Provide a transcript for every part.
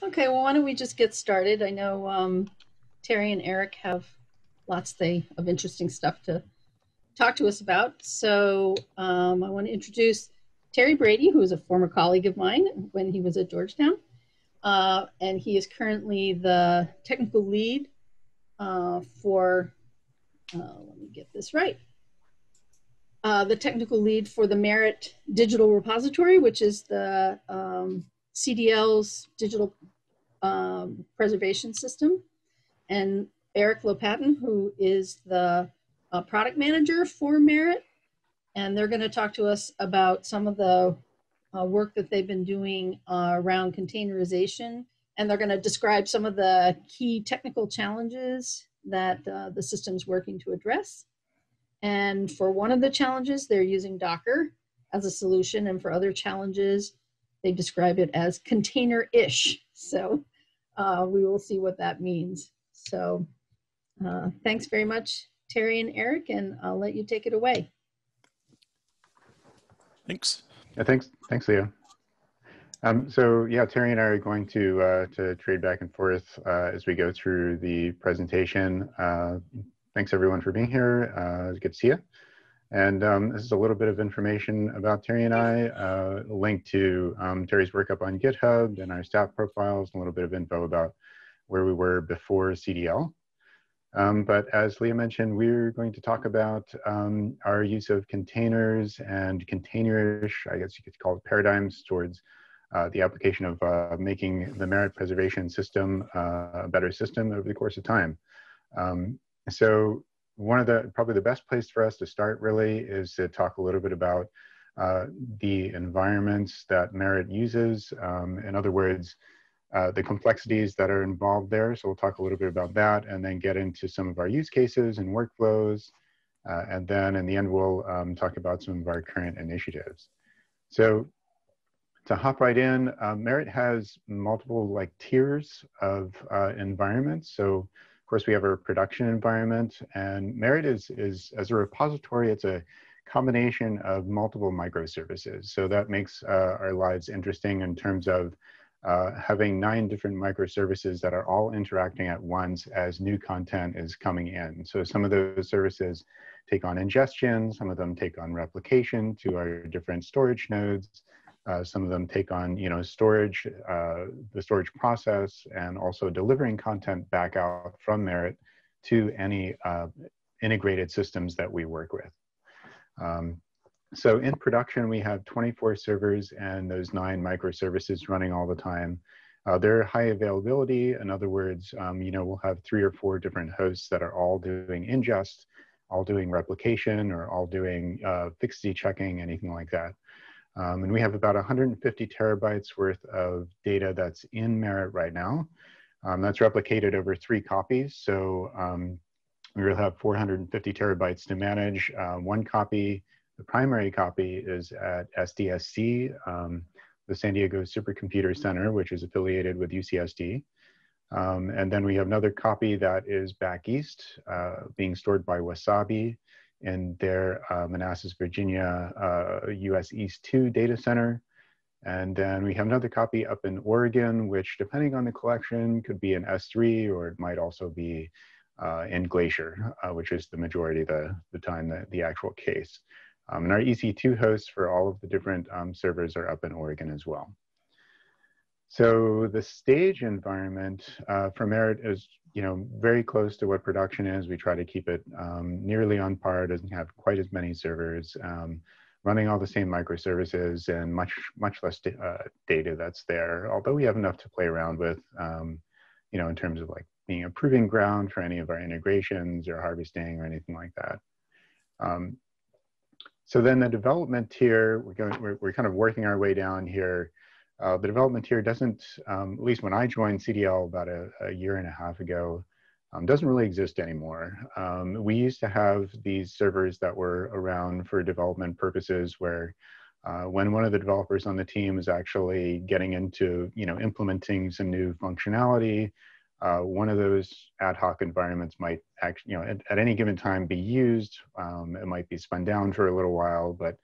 Okay, well, why don't we just get started? I know um, Terry and Eric have lots they, of interesting stuff to talk to us about. So um, I want to introduce Terry Brady, who is a former colleague of mine when he was at Georgetown. Uh, and he is currently the technical lead uh, for, uh, let me get this right, uh, the technical lead for the Merritt Digital Repository, which is the um, CDL's digital um, preservation system. And Eric Lopatin, who is the uh, product manager for Merritt. And they're going to talk to us about some of the uh, work that they've been doing uh, around containerization. And they're going to describe some of the key technical challenges that uh, the system's working to address. And for one of the challenges, they're using Docker as a solution. And for other challenges, they describe it as container-ish. So uh, we will see what that means. So uh, thanks very much, Terry and Eric, and I'll let you take it away. Thanks. Yeah, thanks, thanks, Leo. Um, so yeah, Terry and I are going to uh, to trade back and forth uh, as we go through the presentation. Uh, thanks everyone for being here. Uh, it's good to see you. And um, this is a little bit of information about Terry and I, uh, a link to um, Terry's work up on GitHub and our staff profiles, a little bit of info about where we were before CDL. Um, but as Leah mentioned, we're going to talk about um, our use of containers and containerish, I guess you could call it paradigms towards uh, the application of uh, making the Merritt preservation system uh, a better system over the course of time. Um, so one of the probably the best place for us to start really is to talk a little bit about uh, the environments that Merritt uses. Um, in other words, uh, the complexities that are involved there. So we'll talk a little bit about that and then get into some of our use cases and workflows. Uh, and then in the end, we'll um, talk about some of our current initiatives. So to hop right in, uh, Merritt has multiple like tiers of uh, environments. So course, we have our production environment and Merritt is, is as a repository, it's a combination of multiple microservices. So that makes uh, our lives interesting in terms of uh, having nine different microservices that are all interacting at once as new content is coming in. So some of those services take on ingestion, some of them take on replication to our different storage nodes, uh, some of them take on, you know, storage, uh, the storage process, and also delivering content back out from Merritt to any uh, integrated systems that we work with. Um, so in production, we have 24 servers and those nine microservices running all the time. Uh, they're high availability. In other words, um, you know, we'll have three or four different hosts that are all doing ingest, all doing replication, or all doing uh, fixity checking, anything like that. Um, and we have about 150 terabytes worth of data that's in Merritt right now. Um, that's replicated over three copies. So um, we will have 450 terabytes to manage. Uh, one copy, the primary copy is at SDSC, um, the San Diego Supercomputer Center, which is affiliated with UCSD. Um, and then we have another copy that is back east, uh, being stored by Wasabi in their uh, Manassas, Virginia uh, US East 2 data center. And then we have another copy up in Oregon, which depending on the collection could be an S3 or it might also be uh, in Glacier, uh, which is the majority of the, the time the, the actual case. Um, and our EC2 hosts for all of the different um, servers are up in Oregon as well. So the stage environment uh, for Merritt is, you know, very close to what production is. We try to keep it um, nearly on par. Doesn't have quite as many servers, um, running all the same microservices and much much less uh, data that's there. Although we have enough to play around with, um, you know, in terms of like being a proving ground for any of our integrations or harvesting or anything like that. Um, so then the development tier, we're going, we're, we're kind of working our way down here. Uh, the development here doesn't, um, at least when I joined CDL about a, a year and a half ago, um, doesn't really exist anymore. Um, we used to have these servers that were around for development purposes where uh, when one of the developers on the team is actually getting into, you know, implementing some new functionality, uh, one of those ad hoc environments might actually, you know, at, at any given time be used. Um, it might be spun down for a little while, but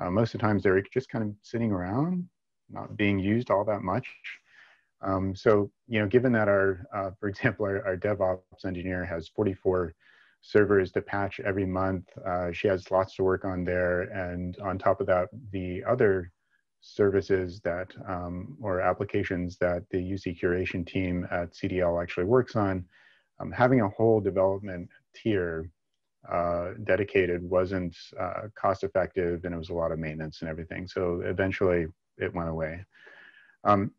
uh, most of the times they're just kind of sitting around not being used all that much. Um, so, you know, given that our, uh, for example, our, our, DevOps engineer has 44 servers to patch every month, uh, she has lots to work on there. And on top of that, the other services that, um, or applications that the UC curation team at CDL actually works on, um, having a whole development tier uh, dedicated wasn't uh, cost effective and it was a lot of maintenance and everything. So eventually it went away. Um,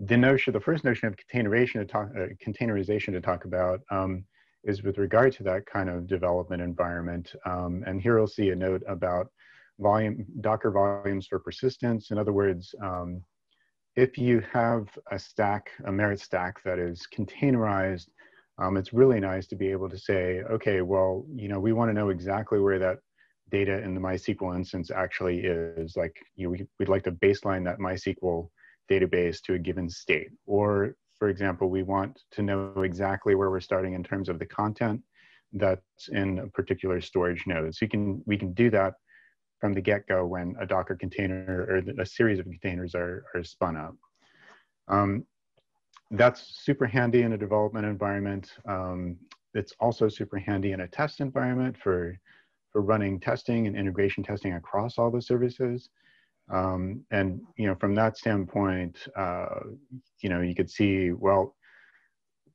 the notion, the first notion of containerization to talk, uh, containerization to talk about um, is with regard to that kind of development environment. Um, and here we'll see a note about volume, Docker volumes for persistence. In other words, um, if you have a stack, a Merritt stack that is containerized, um, it's really nice to be able to say, okay, well, you know, we want to know exactly where that data in the MySQL instance actually is. Like, you know, we, we'd like to baseline that MySQL database to a given state. Or, for example, we want to know exactly where we're starting in terms of the content that's in a particular storage node. So you can, we can do that from the get-go when a Docker container or a series of containers are, are spun up. Um, that's super handy in a development environment. Um, it's also super handy in a test environment for, for running testing and integration testing across all the services. Um, and you know, from that standpoint, uh, you know, you could see, well,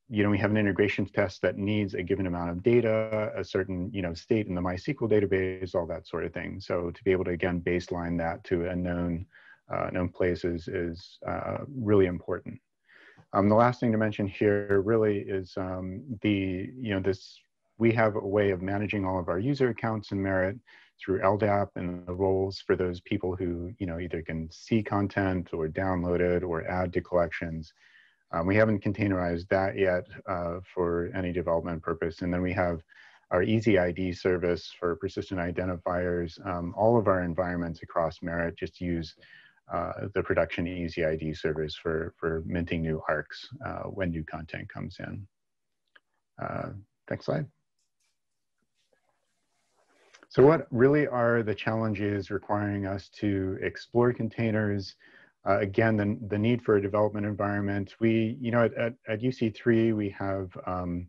you know, we have an integration test that needs a given amount of data, a certain, you know, state in the MySQL database, all that sort of thing. So to be able to, again, baseline that to a known, uh, known place is, is uh, really important. Um, the last thing to mention here really is um, the, you know, this, we have a way of managing all of our user accounts in Merritt through LDAP and the roles for those people who, you know, either can see content or download it or add to collections. Um, we haven't containerized that yet uh, for any development purpose. And then we have our EZID service for persistent identifiers. Um, all of our environments across Merritt just use uh, the production EZID service for, for minting new ARKs uh, when new content comes in. Uh, next slide. So what really are the challenges requiring us to explore containers? Uh, again, the, the need for a development environment. We, you know, at, at, at UC3, we have, um,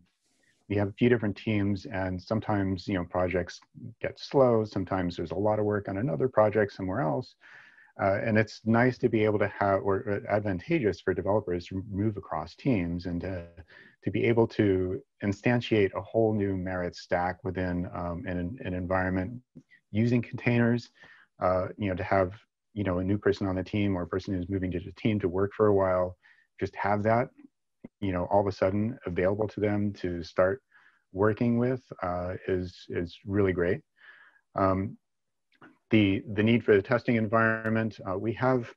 we have a few different teams and sometimes, you know, projects get slow. Sometimes there's a lot of work on another project somewhere else. Uh, and it's nice to be able to have, or advantageous for developers to move across teams and to, to be able to instantiate a whole new Merritt stack within um, an, an environment using containers, uh, you know, to have, you know, a new person on the team or a person who's moving to the team to work for a while, just have that, you know, all of a sudden available to them to start working with uh, is, is really great. Um, the, the need for the testing environment, uh, we have,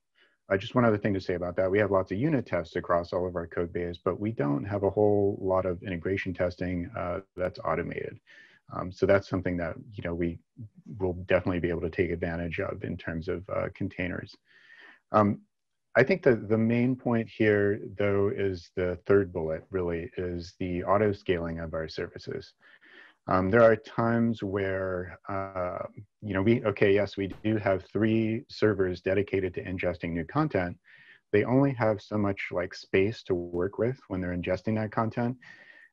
uh, just one other thing to say about that, we have lots of unit tests across all of our code base, but we don't have a whole lot of integration testing uh, that's automated. Um, so that's something that you know we will definitely be able to take advantage of in terms of uh, containers. Um, I think that the main point here, though, is the third bullet, really, is the auto scaling of our services. Um, there are times where, uh, you know, we, okay, yes, we do have three servers dedicated to ingesting new content. They only have so much like space to work with when they're ingesting that content.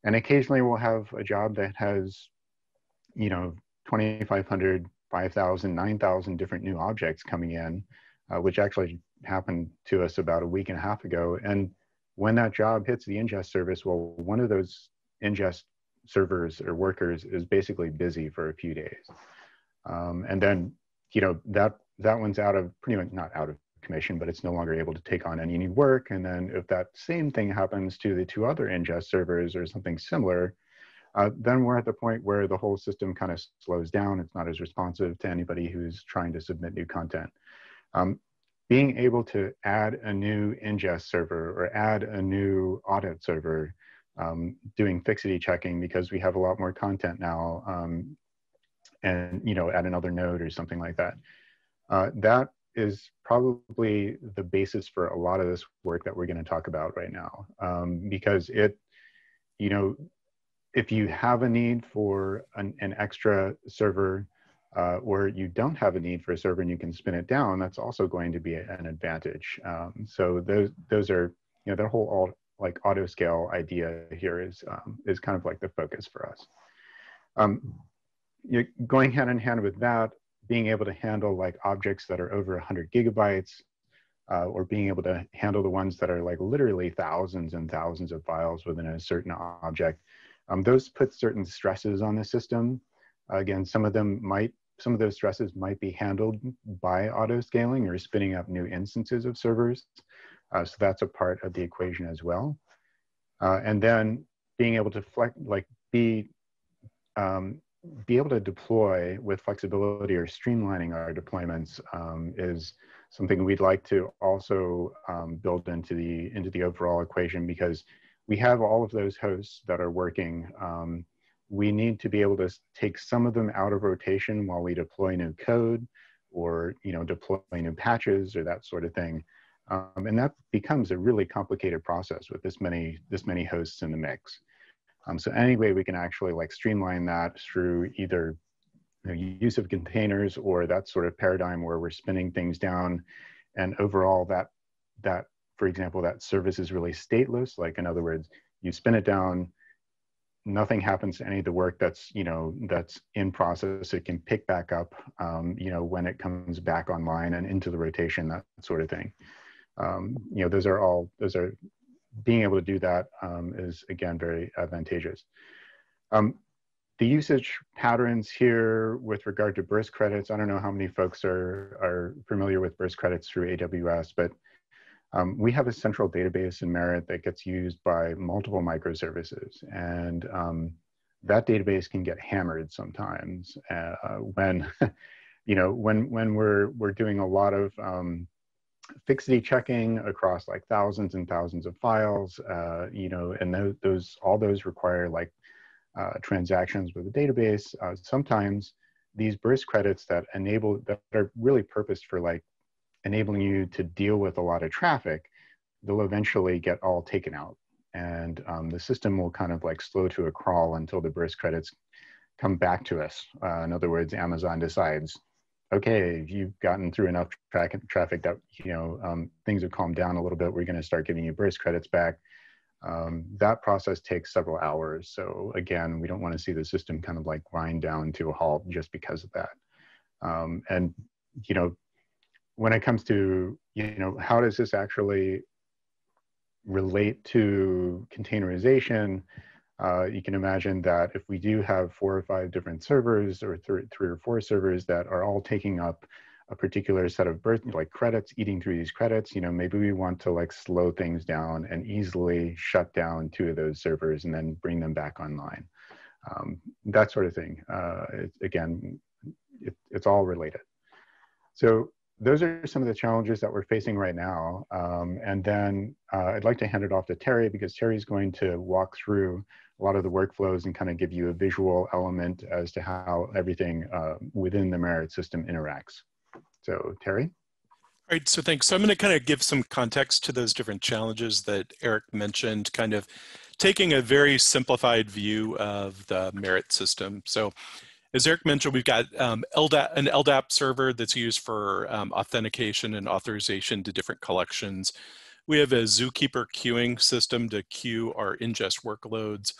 And occasionally we'll have a job that has, you know, 2,500, 5,000, 9,000 different new objects coming in, uh, which actually happened to us about a week and a half ago. And when that job hits the ingest service, well, one of those ingest servers or workers is basically busy for a few days. Um, and then, you know, that, that one's out of pretty much not out of commission, but it's no longer able to take on any new work. And then if that same thing happens to the two other ingest servers or something similar, uh, then we're at the point where the whole system kind of slows down. It's not as responsive to anybody who's trying to submit new content. Um, being able to add a new ingest server or add a new audit server um, doing fixity checking because we have a lot more content now um, and you know at another node or something like that. Uh, that is probably the basis for a lot of this work that we're going to talk about right now um, because it you know if you have a need for an, an extra server uh, or you don't have a need for a server and you can spin it down that's also going to be an advantage. Um, so those those are you know, that whole all, like auto scale idea here is, um, is kind of like the focus for us. Um, you know, going hand in hand with that, being able to handle like objects that are over 100 gigabytes, uh, or being able to handle the ones that are like literally thousands and thousands of files within a certain object. Um, those put certain stresses on the system. Again, some of them might, some of those stresses might be handled by auto scaling or spinning up new instances of servers. Uh, so that's a part of the equation as well. Uh, and then being able to flex, like be, um, be able to deploy with flexibility or streamlining our deployments um, is something we'd like to also um, build into the into the overall equation because we have all of those hosts that are working. Um, we need to be able to take some of them out of rotation while we deploy new code or you know deploy new patches or that sort of thing. Um, and that becomes a really complicated process with this many this many hosts in the mix. Um, so any way we can actually like streamline that through either you know, use of containers or that sort of paradigm where we're spinning things down. And overall that that for example that service is really stateless. Like in other words you spin it down nothing happens to any of the work that's you know that's in process. It can pick back up um, you know when it comes back online and into the rotation that sort of thing um, you know those are all those are being able to do that um, is again very advantageous um, the usage patterns here with regard to burst credits, I don't know how many folks are, are familiar with burst credits through AWS, but um, we have a central database in Merritt that gets used by multiple microservices. And um, that database can get hammered sometimes uh, when, you know, when, when we're, we're doing a lot of um, fixity checking across like thousands and thousands of files, uh, you know, and those, those, all those require like uh, transactions with a database. Uh, sometimes these burst credits that enable that are really purposed for like enabling you to deal with a lot of traffic, they'll eventually get all taken out, and um, the system will kind of like slow to a crawl until the burst credits come back to us. Uh, in other words, Amazon decides, okay, you've gotten through enough tra traffic that you know um, things have calmed down a little bit. We're going to start giving you burst credits back. Um, that process takes several hours. So again, we don't want to see the system kind of like grind down to a halt just because of that. Um, and you know, when it comes to you know how does this actually relate to containerization? Uh, you can imagine that if we do have four or five different servers or th three or four servers that are all taking up a particular set of birth like credits eating through these credits you know maybe we want to like slow things down and easily shut down two of those servers and then bring them back online. Um, that sort of thing. Uh, it, again it, it's all related. So those are some of the challenges that we're facing right now. Um, and then uh, i'd like to hand it off to terry because terry's going to walk through a lot of the workflows and kind of give you a visual element as to how everything uh, within the Merritt system interacts so Terry? All right, so thanks. So I'm going to kind of give some context to those different challenges that Eric mentioned, kind of taking a very simplified view of the Merritt system. So as Eric mentioned, we've got um, LDAP, an LDAP server that's used for um, authentication and authorization to different collections. We have a Zookeeper queuing system to queue our ingest workloads.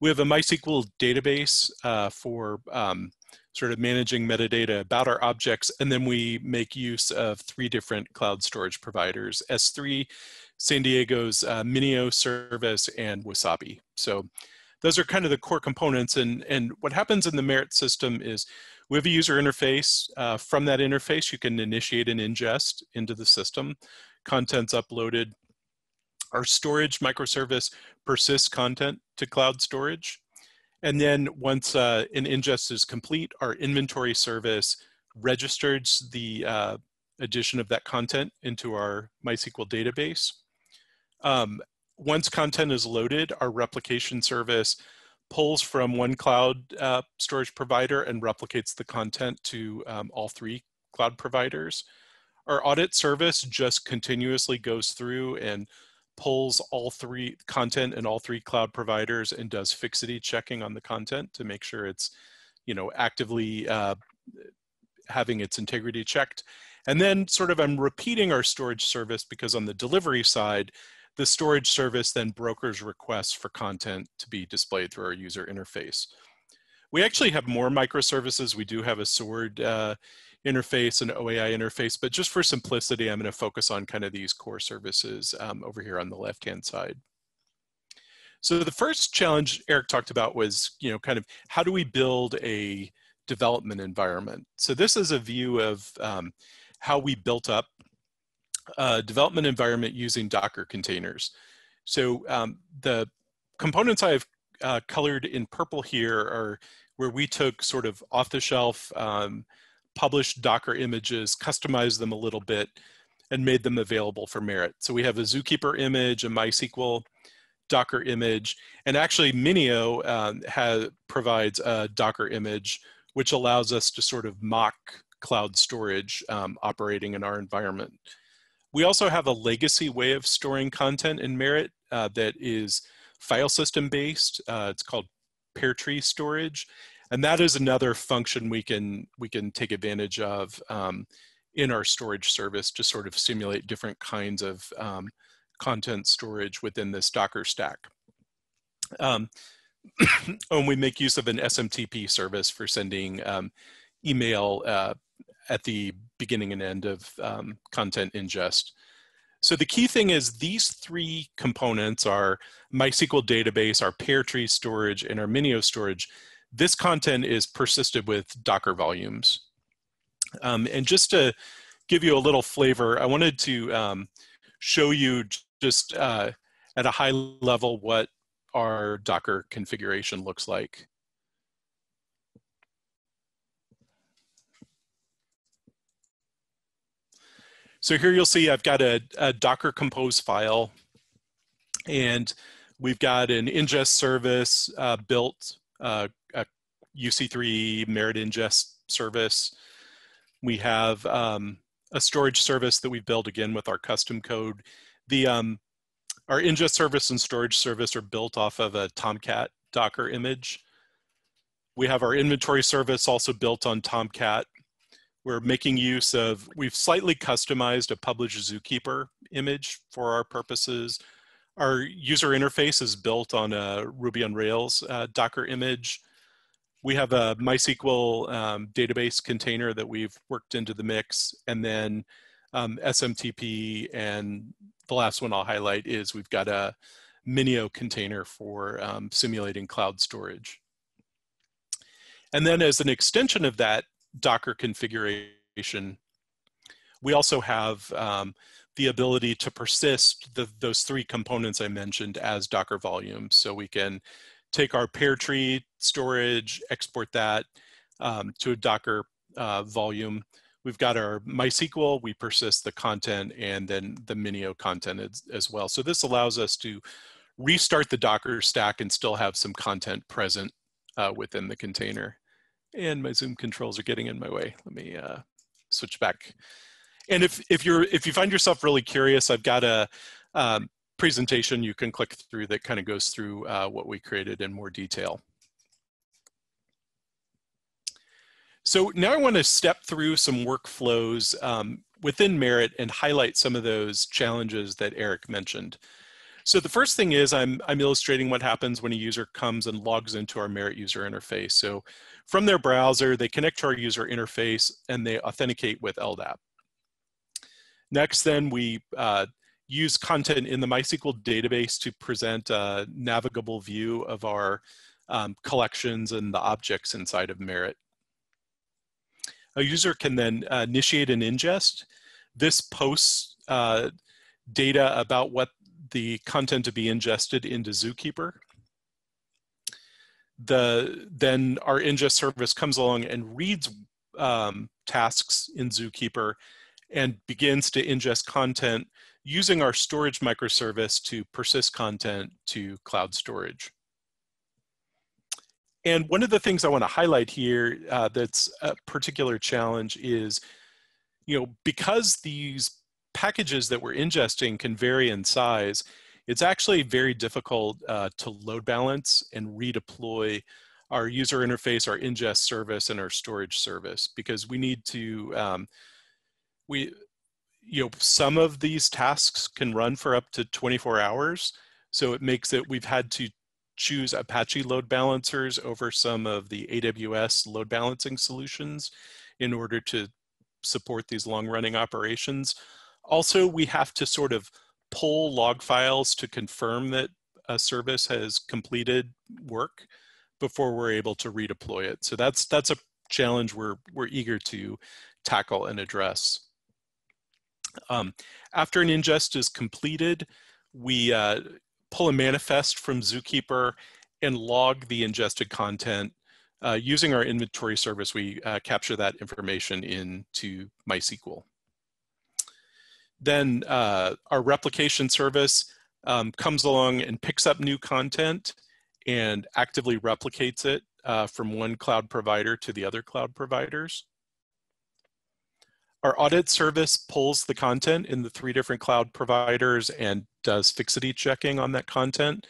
We have a MySQL database uh, for um, sort of managing metadata about our objects, and then we make use of three different cloud storage providers, S3, San Diego's uh, Minio service, and Wasabi. So those are kind of the core components, and, and what happens in the Merritt system is we have a user interface. Uh, from that interface, you can initiate an ingest into the system. Content's uploaded. Our storage microservice persists content to cloud storage. And then once uh, an ingest is complete, our inventory service registers the uh, addition of that content into our MySQL database. Um, once content is loaded, our replication service pulls from one cloud uh, storage provider and replicates the content to um, all three cloud providers. Our audit service just continuously goes through and pulls all three content and all three cloud providers and does fixity checking on the content to make sure it's you know actively uh, having its integrity checked and then sort of i'm repeating our storage service because on the delivery side the storage service then brokers requests for content to be displayed through our user interface. We actually have more microservices. We do have a SWORD uh, interface and OAI interface, but just for simplicity, I'm going to focus on kind of these core services um, over here on the left-hand side. So the first challenge Eric talked about was, you know, kind of how do we build a development environment? So this is a view of um, how we built up a development environment using Docker containers. So um, the components I've uh, colored in purple here are where we took sort of off-the-shelf um, published Docker images, customized them a little bit, and made them available for Merritt. So we have a Zookeeper image, a MySQL Docker image. And actually Minio um, has, provides a Docker image, which allows us to sort of mock cloud storage um, operating in our environment. We also have a legacy way of storing content in Merritt uh, that is file system based. Uh, it's called Pairtree storage. And that is another function we can, we can take advantage of um, in our storage service to sort of simulate different kinds of um, content storage within this Docker stack. Um, and we make use of an SMTP service for sending um, email uh, at the beginning and end of um, content ingest. So the key thing is these three components are MySQL database, our Pairtree storage, and our Minio storage. This content is persisted with Docker volumes. Um, and just to give you a little flavor, I wanted to um, show you just uh, at a high level what our Docker configuration looks like. So here you'll see I've got a, a Docker compose file and we've got an ingest service uh, built, uh, UC3 Merritt ingest service. We have um, a storage service that we've built again with our custom code. The um, our ingest service and storage service are built off of a Tomcat Docker image. We have our inventory service also built on Tomcat. We're making use of, we've slightly customized a published Zookeeper image for our purposes. Our user interface is built on a Ruby on Rails uh, Docker image. We have a MySQL um, database container that we've worked into the mix, and then um, SMTP and the last one I'll highlight is we've got a Minio container for um, simulating cloud storage. And then as an extension of that Docker configuration, we also have um, the ability to persist the, those three components I mentioned as Docker volumes. So we can take our Pairtree storage, export that um, to a Docker uh, volume, We've got our MySQL, we persist the content and then the Minio content as, as well. So this allows us to restart the Docker stack and still have some content present uh, within the container. And my Zoom controls are getting in my way. Let me uh, switch back. And if, if, you're, if you find yourself really curious, I've got a um, presentation you can click through that kind of goes through uh, what we created in more detail. So now I want to step through some workflows um, within Merritt and highlight some of those challenges that Eric mentioned. So the first thing is I'm, I'm illustrating what happens when a user comes and logs into our Merritt user interface. So from their browser, they connect to our user interface and they authenticate with LDAP. Next, then we uh, use content in the MySQL database to present a navigable view of our um, collections and the objects inside of Merritt. A user can then uh, initiate an ingest. This posts uh, data about what the content to be ingested into Zookeeper. The, then our ingest service comes along and reads um, tasks in Zookeeper and begins to ingest content using our storage microservice to persist content to cloud storage. And one of the things I want to highlight here uh, that's a particular challenge is, you know, because these packages that we're ingesting can vary in size, it's actually very difficult uh, to load balance and redeploy our user interface, our ingest service, and our storage service because we need to, um, we, you know, some of these tasks can run for up to 24 hours. So it makes it, we've had to choose Apache load balancers over some of the AWS load balancing solutions in order to support these long running operations. Also, we have to sort of pull log files to confirm that a service has completed work before we're able to redeploy it. So that's that's a challenge we're we're eager to tackle and address. Um, after an ingest is completed, we uh, pull a manifest from Zookeeper and log the ingested content. Uh, using our inventory service, we uh, capture that information into MySQL. Then uh, our replication service um, comes along and picks up new content and actively replicates it uh, from one cloud provider to the other cloud providers. Our audit service pulls the content in the three different cloud providers and does fixity checking on that content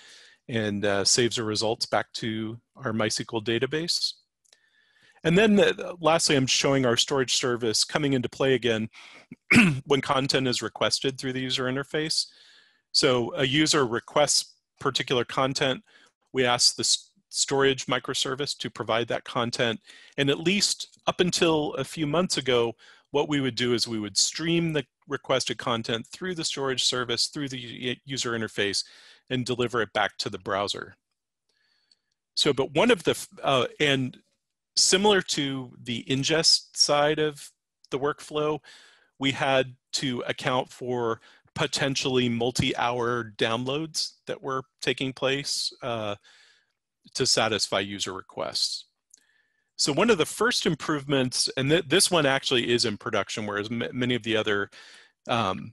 and uh, saves the results back to our MySQL database. And then uh, lastly, I'm showing our storage service coming into play again when content is requested through the user interface. So a user requests particular content, we ask the storage microservice to provide that content. And at least up until a few months ago, what we would do is we would stream the requested content through the storage service, through the user interface, and deliver it back to the browser. So, but one of the, uh, and similar to the ingest side of the workflow, we had to account for potentially multi-hour downloads that were taking place uh, to satisfy user requests. So one of the first improvements, and th this one actually is in production, whereas many of the other um,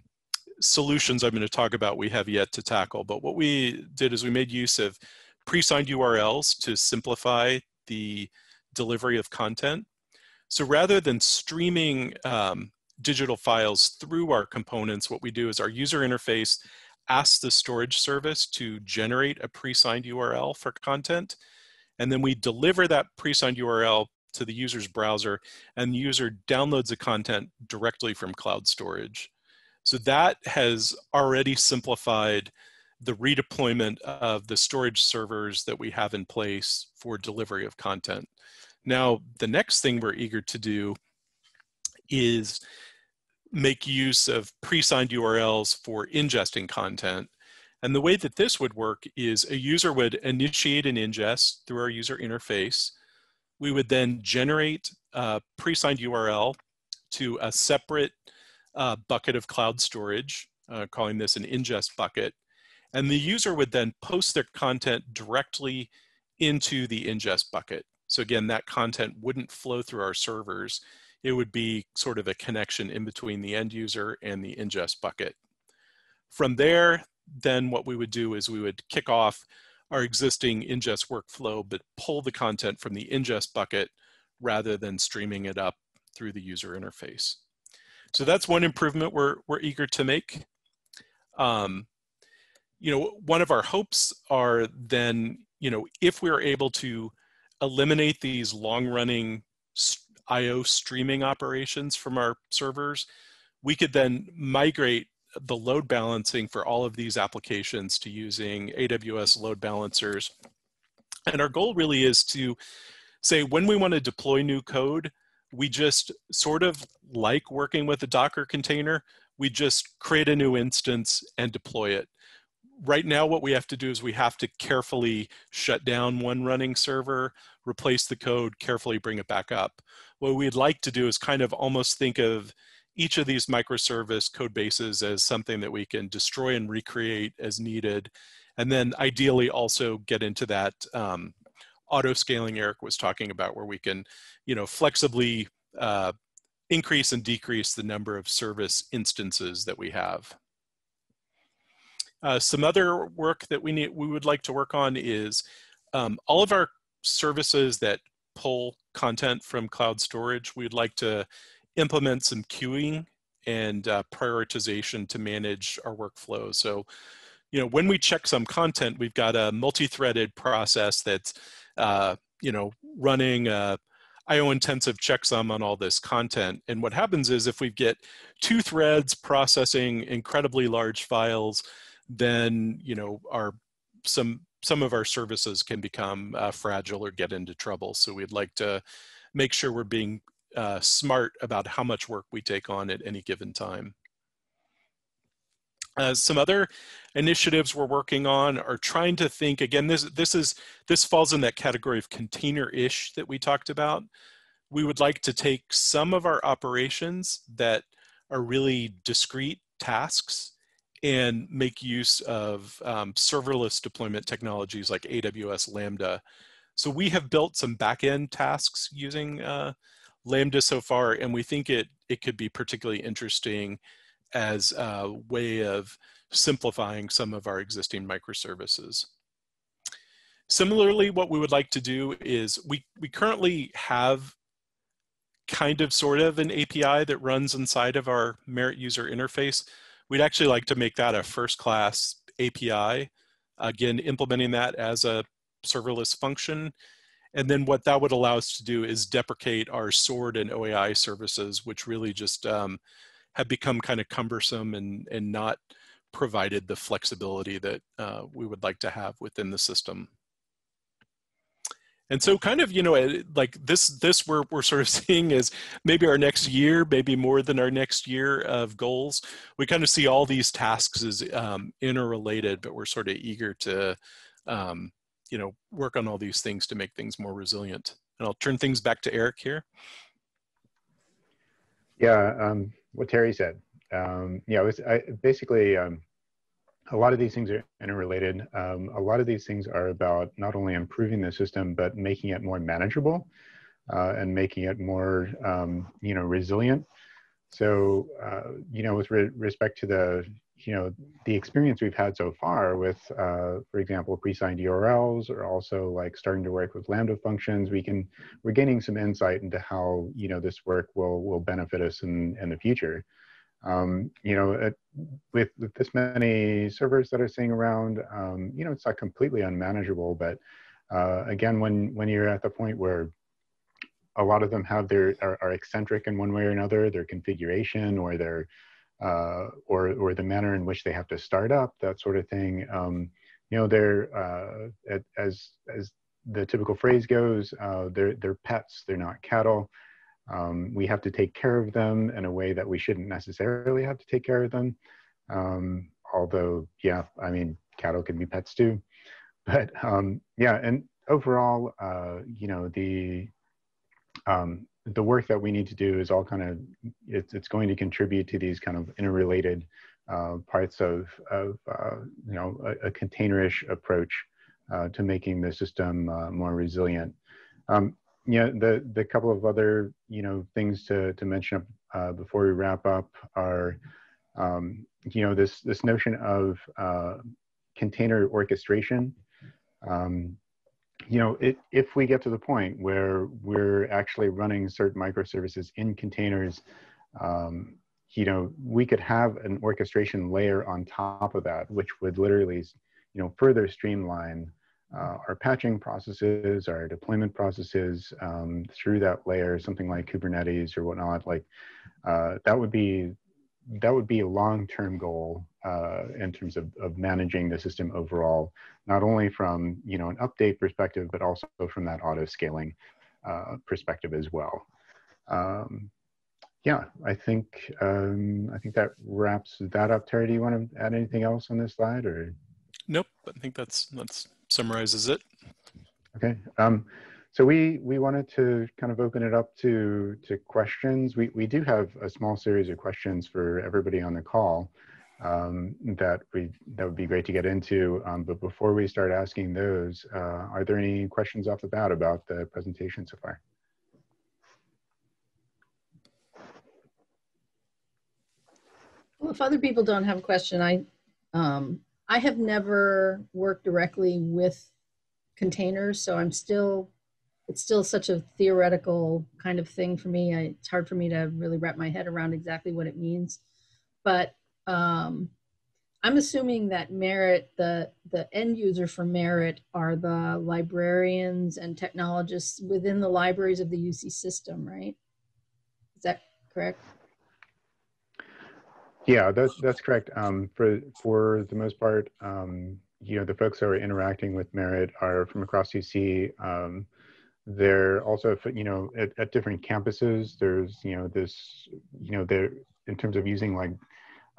solutions I'm going to talk about we have yet to tackle. But what we did is we made use of pre-signed URLs to simplify the delivery of content. So rather than streaming um, digital files through our components, what we do is our user interface asks the storage service to generate a pre-signed URL for content. And then we deliver that pre-signed URL to the user's browser and the user downloads the content directly from cloud storage. So that has already simplified the redeployment of the storage servers that we have in place for delivery of content. Now, the next thing we're eager to do is make use of pre-signed URLs for ingesting content. And the way that this would work is a user would initiate an ingest through our user interface. We would then generate a pre-signed URL to a separate uh, bucket of cloud storage, uh, calling this an ingest bucket. And the user would then post their content directly into the ingest bucket. So again, that content wouldn't flow through our servers it would be sort of a connection in between the end user and the ingest bucket. From there, then what we would do is we would kick off our existing ingest workflow, but pull the content from the ingest bucket rather than streaming it up through the user interface. So that's one improvement we're, we're eager to make. Um, you know, one of our hopes are then, you know, if we're able to eliminate these long running IO streaming operations from our servers, we could then migrate the load balancing for all of these applications to using AWS load balancers. And our goal really is to say when we want to deploy new code, we just sort of like working with a Docker container, we just create a new instance and deploy it. Right now, what we have to do is we have to carefully shut down one running server, replace the code, carefully bring it back up what we'd like to do is kind of almost think of each of these microservice code bases as something that we can destroy and recreate as needed. And then ideally also get into that um, auto scaling Eric was talking about where we can, you know, flexibly uh, increase and decrease the number of service instances that we have. Uh, some other work that we need, we would like to work on is um, all of our services that pull content from cloud storage. We'd like to implement some queuing and uh, prioritization to manage our workflow. So, you know, when we check some content, we've got a multi-threaded process that's, uh, you know, running a, IO intensive checksum on all this content. And what happens is if we get two threads processing incredibly large files, then you know our some some of our services can become uh, fragile or get into trouble. So we'd like to make sure we're being uh, smart about how much work we take on at any given time. Uh, some other initiatives we're working on are trying to think again this this is this falls in that category of container-ish that we talked about we would like to take some of our operations that are really discrete tasks and make use of um, serverless deployment technologies like AWS Lambda. So we have built some backend tasks using uh, Lambda so far, and we think it, it could be particularly interesting as a way of simplifying some of our existing microservices. Similarly, what we would like to do is we, we currently have kind of sort of an API that runs inside of our Merritt user interface. We'd actually like to make that a first class API. Again, implementing that as a serverless function. And then what that would allow us to do is deprecate our SWORD and OAI services, which really just um, have become kind of cumbersome and, and not provided the flexibility that uh, we would like to have within the system. And so kind of, you know, like this, this we're, we're sort of seeing is maybe our next year, maybe more than our next year of goals. We kind of see all these tasks as um, interrelated, but we're sort of eager to, um, you know, work on all these things to make things more resilient. And I'll turn things back to Eric here. Yeah, um, what Terry said. Um, yeah, it was I, basically um, a lot of these things are interrelated. Um, a lot of these things are about not only improving the system, but making it more manageable uh, and making it more, um, you know, resilient. So, uh, you know, with re respect to the, you know, the experience we've had so far with, uh, for example, pre-signed URLs or also like starting to work with Lambda functions, we can, we're gaining some insight into how, you know, this work will, will benefit us in, in the future. Um, you know, it, with, with this many servers that are sitting around, um, you know, it's not completely unmanageable. But uh, again, when when you're at the point where a lot of them have their are, are eccentric in one way or another, their configuration or their uh, or or the manner in which they have to start up, that sort of thing. Um, you know, they're uh, as as the typical phrase goes, uh, they're they're pets. They're not cattle. Um, we have to take care of them in a way that we shouldn't necessarily have to take care of them. Um, although, yeah, I mean, cattle can be pets too. But um, yeah, and overall, uh, you know, the um, the work that we need to do is all kind of it's, it's going to contribute to these kind of interrelated uh, parts of of uh, you know a, a containerish approach uh, to making the system uh, more resilient. Um, yeah, the the couple of other you know things to to mention uh, before we wrap up are um, you know this this notion of uh, container orchestration. Um, you know, it, if we get to the point where we're actually running certain microservices in containers, um, you know, we could have an orchestration layer on top of that, which would literally, you know, further streamline uh, our patching processes, our deployment processes um, through that layer, something like Kubernetes or whatnot, like uh, that would be that would be a long-term goal uh, in terms of, of managing the system overall, not only from you know an update perspective, but also from that auto scaling uh, perspective as well. Um, yeah, I think um, I think that wraps that up. Terry, do you want to add anything else on this slide, or? Nope, I think that's that's summarizes it. Okay. Um, so we we wanted to kind of open it up to to questions. We we do have a small series of questions for everybody on the call um, that we that would be great to get into. Um, but before we start asking those, uh, are there any questions off the bat about the presentation so far? Well, if other people don't have a question, I um, I have never worked directly with containers, so I'm still, it's still such a theoretical kind of thing for me. I, it's hard for me to really wrap my head around exactly what it means. But um, I'm assuming that Merritt, the the end user for Merritt, are the librarians and technologists within the libraries of the UC system, right? Is that correct? Yeah, that's that's correct. Um, for for the most part, um, you know, the folks who are interacting with Merritt are from across UC. Um, they're also, you know, at, at different campuses. There's, you know, this, you know, there in terms of using like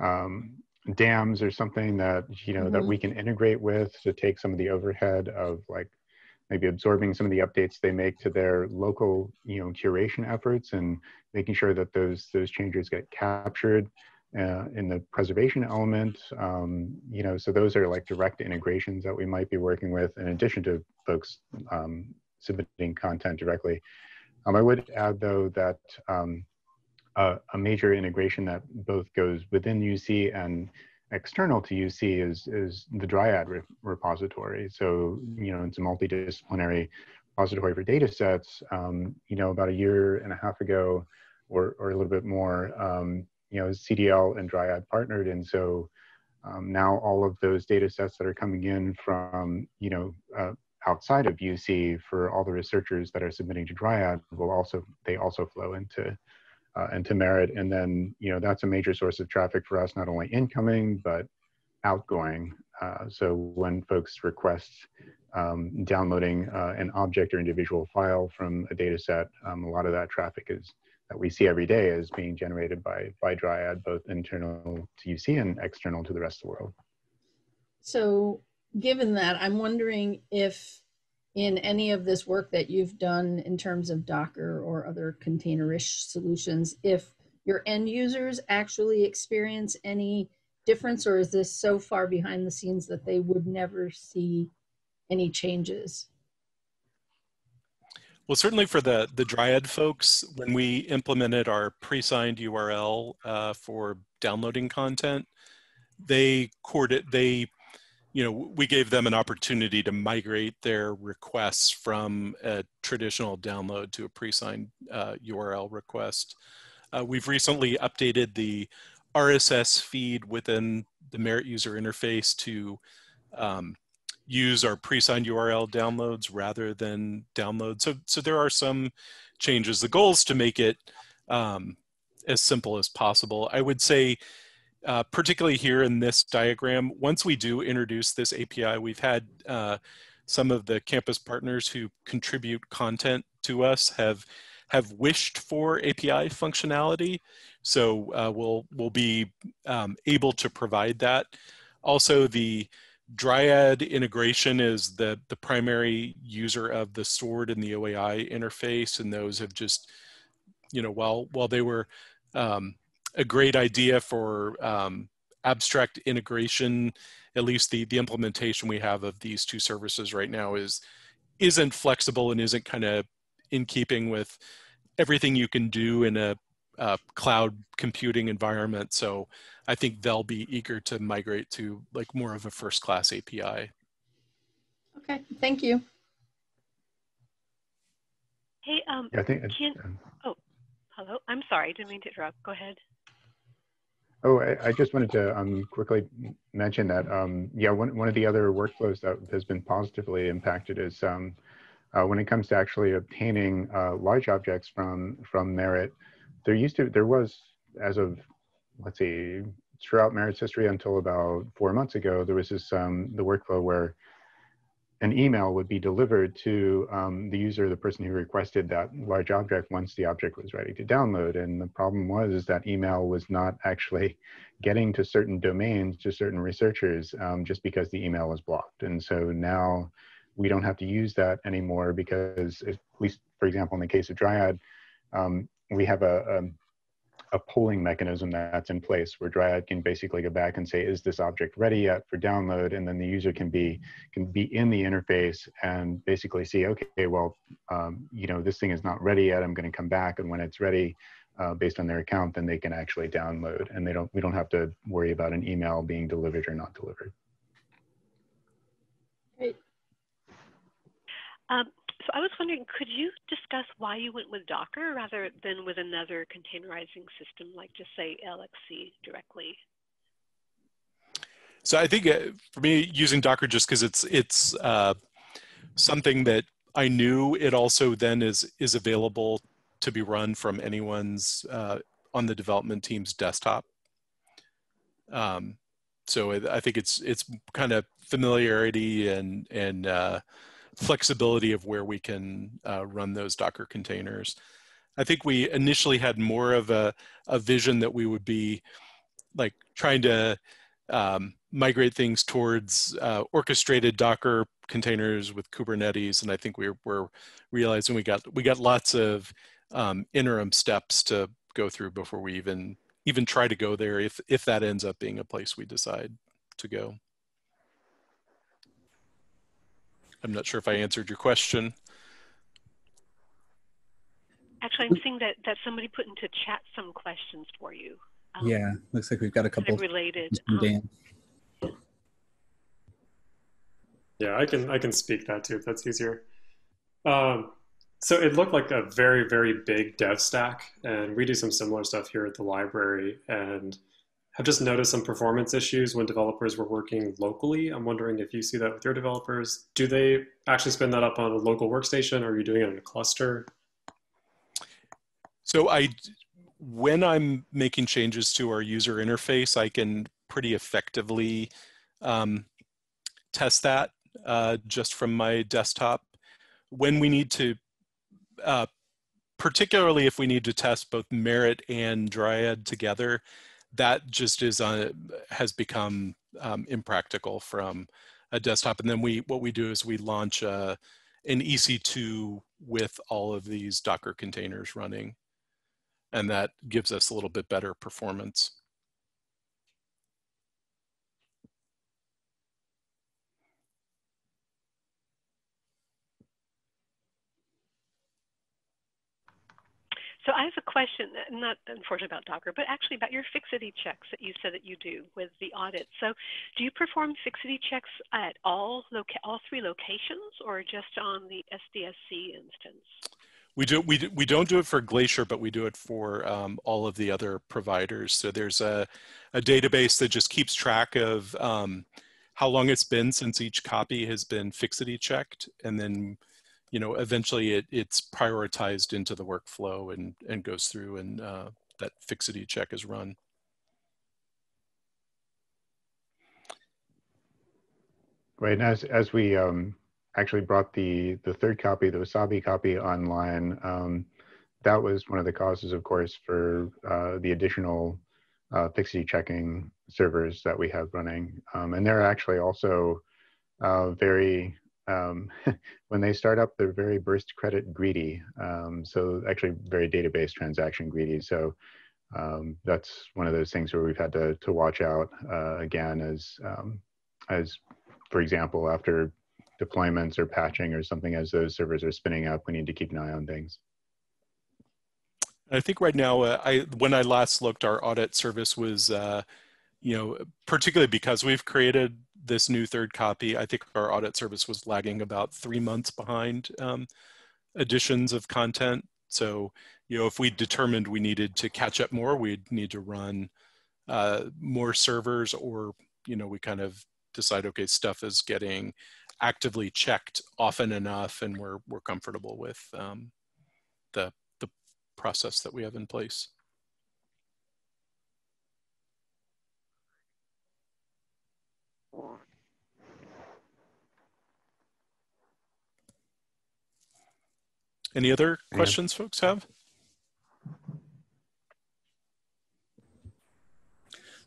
um, dams or something that you know mm-hmm. that we can integrate with to take some of the overhead of like maybe absorbing some of the updates they make to their local you know curation efforts and making sure that those those changes get captured uh, in the preservation element um, you know so those are like direct integrations that we might be working with in addition to folks um, submitting content directly um, i would add though that um, a, a major integration that both goes within UC and external to UC is is the Dryad re repository. So you know it's a multidisciplinary repository for data sets. Um, you know about a year and a half ago, or or a little bit more, um, you know CDL and Dryad partnered, and so um, now all of those data sets that are coming in from you know uh, outside of UC for all the researchers that are submitting to Dryad will also they also flow into uh, and to Merritt. And then, you know, that's a major source of traffic for us, not only incoming, but outgoing. Uh, so when folks request um, downloading uh, an object or individual file from a data set, um, a lot of that traffic is that we see every day is being generated by, by Dryad, both internal to UC and external to the rest of the world. So given that, I'm wondering if in any of this work that you've done in terms of Docker or other containerish solutions, if your end users actually experience any difference, or is this so far behind the scenes that they would never see any changes? Well, certainly for the, the Dryad folks, when we implemented our pre-signed URL uh, for downloading content, they courted, they you know, we gave them an opportunity to migrate their requests from a traditional download to a pre-signed uh, URL request. Uh, we've recently updated the RSS feed within the Merritt user interface to um, use our pre-signed URL downloads rather than download. So, so there are some changes. The goal is to make it um, as simple as possible. I would say uh, particularly here in this diagram, once we do introduce this API, we've had uh, some of the campus partners who contribute content to us have have wished for API functionality. So uh, we'll, we'll be um, able to provide that. Also, the Dryad integration is the, the primary user of the SWORD and the OAI interface, and those have just, you know, while, while they were um, a great idea for um, abstract integration. At least the the implementation we have of these two services right now is isn't flexible and isn't kind of in keeping with everything you can do in a, a cloud computing environment. So I think they'll be eager to migrate to like more of a first class API. Okay, thank you. Hey, um, yeah, I think, can, oh, hello. I'm sorry, I didn't mean to interrupt. Go ahead. Oh, I, I, just wanted to um, quickly mention that, um, yeah, one, one of the other workflows that has been positively impacted is um, uh, when it comes to actually obtaining uh, large objects from, from Merritt, there used to, there was, as of, let's see, throughout Merritt's history until about four months ago, there was this, um, the workflow where an email would be delivered to um, the user, the person who requested that large object once the object was ready to download. And the problem was that email was not actually getting to certain domains, to certain researchers, um, just because the email was blocked. And so now we don't have to use that anymore because, at least for example, in the case of Dryad, um, we have a, a a polling mechanism that's in place where Dryad can basically go back and say, is this object ready yet for download? And then the user can be can be in the interface and basically see, okay, well, um, you know, this thing is not ready yet. I'm going to come back, and when it's ready, uh, based on their account, then they can actually download, and they don't we don't have to worry about an email being delivered or not delivered. Great. Um, so I was wondering, could you discuss why you went with Docker rather than with another containerizing system like just say LXC directly? So I think uh, for me, using Docker just because it's it's uh, something that I knew. It also then is is available to be run from anyone's uh, on the development team's desktop. Um, so I think it's it's kind of familiarity and and uh, flexibility of where we can uh, run those Docker containers. I think we initially had more of a, a vision that we would be like trying to um, migrate things towards uh, orchestrated Docker containers with Kubernetes, and I think we're, we're realizing we got we got lots of um, interim steps to go through before we even even try to go there if if that ends up being a place we decide to go. I'm not sure if I answered your question. Actually, I'm seeing that, that somebody put into chat some questions for you. Um, yeah, looks like we've got a couple related. Um, Dan. Yeah, I can I can speak that too if that's easier. Um, so it looked like a very very big dev stack, and we do some similar stuff here at the library, and have just noticed some performance issues when developers were working locally. I'm wondering if you see that with your developers. Do they actually spin that up on a local workstation, or are you doing it in a cluster? So I, when I'm making changes to our user interface, I can pretty effectively um, test that uh, just from my desktop. When we need to, uh, particularly if we need to test both Merritt and Dryad together, that just is uh, has become um, impractical from a desktop. And then we what we do is we launch uh, an EC2 with all of these Docker containers running and that gives us a little bit better performance. So I have a question, not unfortunately about Docker, but actually about your fixity checks that you said that you do with the audit. So do you perform fixity checks at all, all three locations or just on the SDSC instance? We do we do, we don't do it for Glacier, but we do it for um, all of the other providers. So there's a, a database that just keeps track of um, how long it's been since each copy has been fixity checked, and then you know eventually it, it's prioritized into the workflow and and goes through and uh, that fixity check is run. Right, and as as we um, actually brought the the third copy, the Wasabi copy online. Um, that was one of the causes, of course, for uh, the additional uh, fixity checking servers that we have running. Um, and they're actually also uh, very, um, when they start up, they're very burst credit greedy. Um, so actually very database transaction greedy. So um, that's one of those things where we've had to, to watch out uh, again as, um, as for example, after deployments or patching or something as those servers are spinning up, we need to keep an eye on things. I think right now, uh, I when I last looked, our audit service was, uh, you know, particularly because we've created this new third copy. I think our audit service was lagging about three months behind um, additions of content. So, you know, if we determined we needed to catch up more, we'd need to run uh, more servers, or you know, we kind of decide, okay, stuff is getting actively checked often enough and we're, we're comfortable with um, the, the process that we have in place. Any other questions folks have?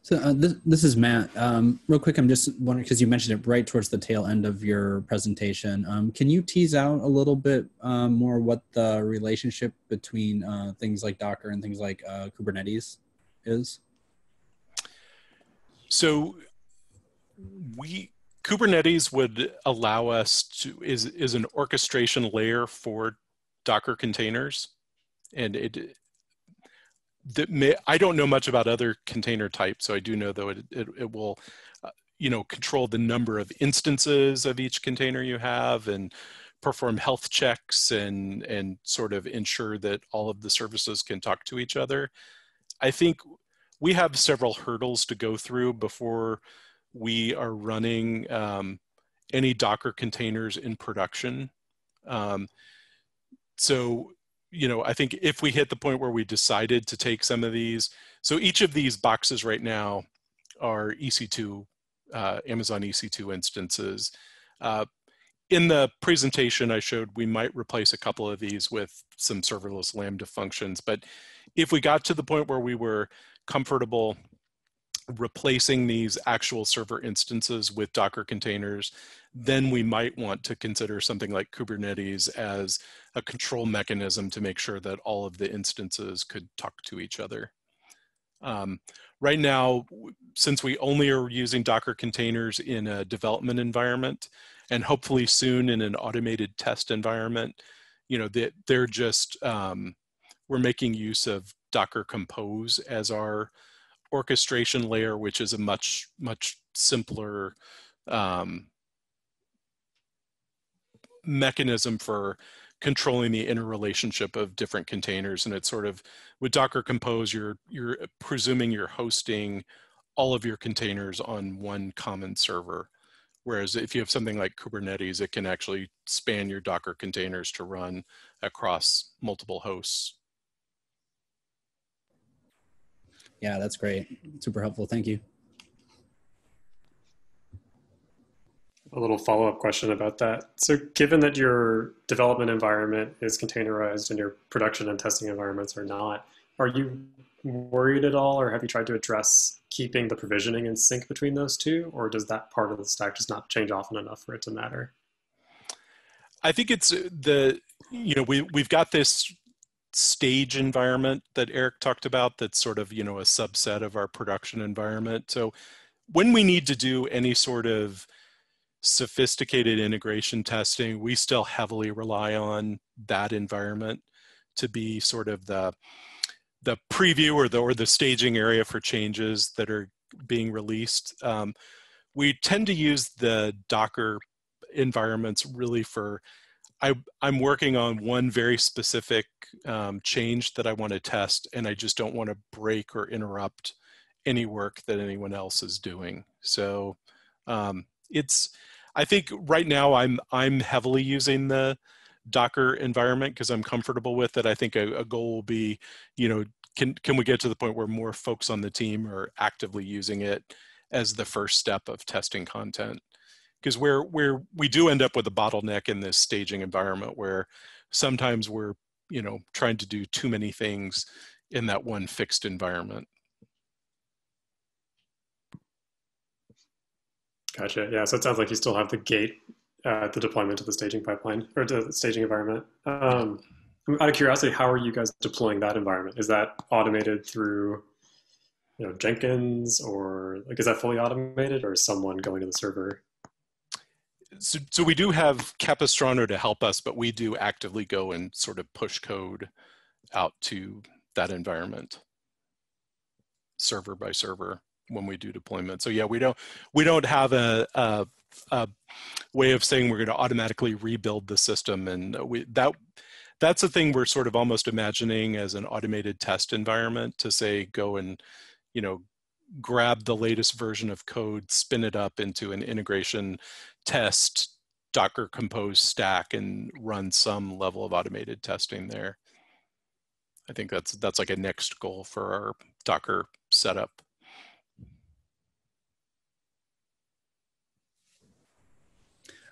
So uh, this, this is Matt. Um, real quick, I'm just wondering because you mentioned it right towards the tail end of your presentation. Um, can you tease out a little bit um, more what the relationship between uh, things like Docker and things like uh, Kubernetes is? So we Kubernetes would allow us to is is an orchestration layer for Docker containers, and it that may, I don't know much about other container types, so I do know though it, it, it will, uh, you know, control the number of instances of each container you have and perform health checks and, and sort of ensure that all of the services can talk to each other. I think we have several hurdles to go through before we are running um, any Docker containers in production. Um, so, you know, I think if we hit the point where we decided to take some of these, so each of these boxes right now are EC2, uh, Amazon EC2 instances. Uh, in the presentation I showed, we might replace a couple of these with some serverless Lambda functions. But if we got to the point where we were comfortable replacing these actual server instances with Docker containers, then we might want to consider something like Kubernetes as a control mechanism to make sure that all of the instances could talk to each other. Um, right now, since we only are using Docker containers in a development environment, and hopefully soon in an automated test environment, you know, they, they're just, um, we're making use of Docker Compose as our orchestration layer, which is a much, much simpler um, mechanism for controlling the interrelationship of different containers. And it's sort of, with Docker Compose, you're, you're presuming you're hosting all of your containers on one common server. Whereas if you have something like Kubernetes, it can actually span your Docker containers to run across multiple hosts. Yeah, that's great. Super helpful. Thank you. A little follow-up question about that. So given that your development environment is containerized and your production and testing environments are not, are you worried at all or have you tried to address keeping the provisioning in sync between those two, or does that part of the stack just not change often enough for it to matter? I think it's uh, the you know we we've got this stage environment that Eric talked about that's sort of you know a subset of our production environment. So when we need to do any sort of sophisticated integration testing, we still heavily rely on that environment to be sort of the the preview or the or the staging area for changes that are being released. Um, we tend to use the Docker environments really for. I, I'm working on one very specific um, change that I want to test, and I just don't want to break or interrupt any work that anyone else is doing. So um, it's. I think right now I'm I'm heavily using the Docker environment because I'm comfortable with it. I think a, a, goal will be, you know, can can we get to the point where more folks on the team are actively using it as the first step of testing content? Because where where we do end up with a bottleneck in this staging environment where sometimes we're you know trying to do too many things in that one fixed environment. Gotcha. Yeah. So it sounds like you still have the gate at the deployment of the staging pipeline or the staging environment. Um, out of curiosity, how are you guys deploying that environment? Is that automated through, you know, Jenkins or like is that fully automated or is someone going to the server? So, so we do have Capistrano to help us, but we do actively go and sort of push code out to that environment, server by server, when we do deployment. So yeah, we don't we don't have a, a, a way of saying we're going to automatically rebuild the system, and we that that's a thing we're sort of almost imagining as an automated test environment to say go and you know grab the latest version of code spin it up into an integration test docker compose stack and run some level of automated testing there i think that's that's like a next goal for our docker setup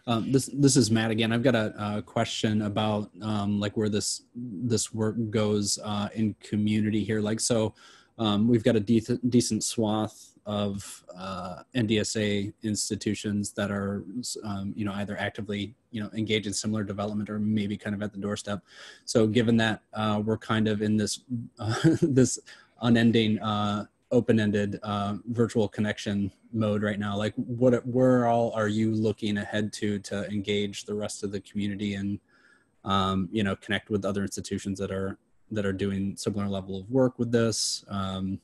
Um, this this is Matt again. I've got a, a question about um, like where this this work goes uh, in community here. Like so, um, we've got a decent decent swath of uh, NDSA institutions that are um, you know either actively you know engaged in similar development or maybe kind of at the doorstep. So given that uh, we're kind of in this this unending uh, open-ended uh, virtual connection mode right now like what where all are you looking ahead to to engage the rest of the community and um, you know connect with other institutions that are that are doing similar level of work with this um,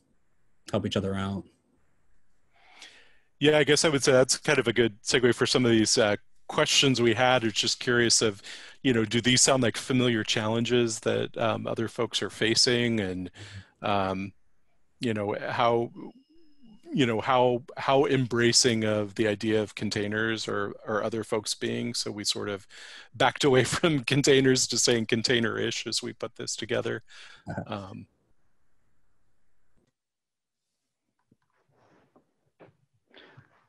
help each other out yeah i guess i would say that's kind of a good segue for some of these uh, questions we had. It's just curious of you know do these sound like familiar challenges that um, other folks are facing? And um, you know how you know how how embracing of the idea of containers or or other folks being so we sort of backed away from containers to saying container-ish as we put this together. Uh-huh. um,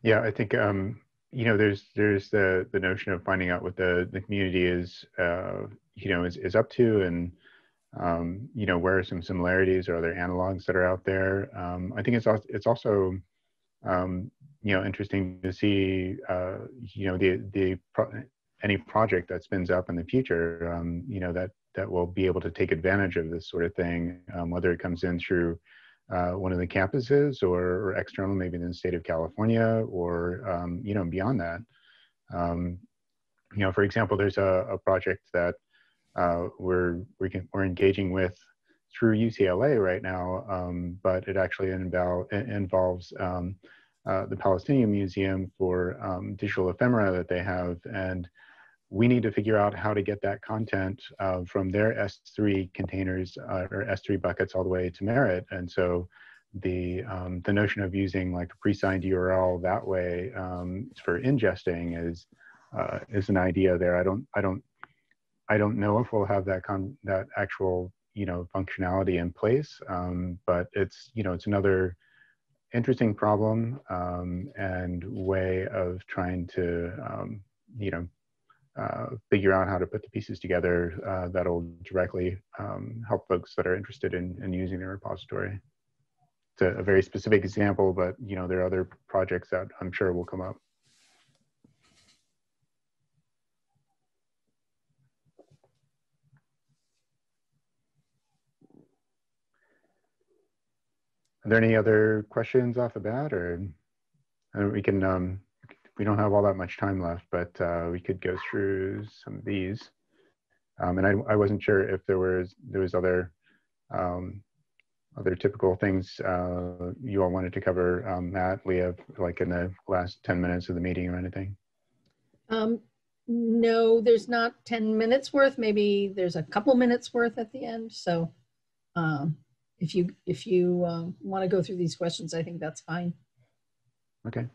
Yeah, I think um, you know there's there's the the notion of finding out what the the community is uh, you know is is up to and um, you know where are some similarities or other analogs that are out there. Um, I think it's also it's also um, you know interesting to see uh, you know the the pro- any project that spins up in the future um, you know that that will be able to take advantage of this sort of thing um, whether it comes in through uh, one of the campuses or, or external, maybe in the state of California or, um, you know, beyond that. Um, you know, for example, there's a, a project that uh, we're, we can, we're engaging with through UCLA right now, um, but it actually involve, involves um, uh, the Palestinian Museum for um, digital ephemera that they have. And we need to figure out how to get that content uh, from their S3 containers uh, or S3 buckets all the way to Merritt. And so the um, the notion of using like a pre-signed URL that way um, for ingesting is uh, is an idea there. I don't I don't I don't know if we'll have that con that actual you know functionality in place, um, but it's you know it's another interesting problem um, and way of trying to um, you know uh, figure out how to put the pieces together uh, that'll directly um, help folks that are interested in, in using the repository. It's a, a, very specific example, but you know there are other projects that I'm sure will come up. Are there any other questions off the bat, or we can um, we don't have all that much time left, but uh, we could go through some of these. Um, and I, I wasn't sure if there was there was other um, other typical things uh, you all wanted to cover, um, Matt, Leah, like in the last 10 minutes of the meeting or anything. Um, no, there's not 10 minutes worth. Maybe there's a couple minutes worth at the end. So um, if you if you um, want to go through these questions, I think that's fine. Okay.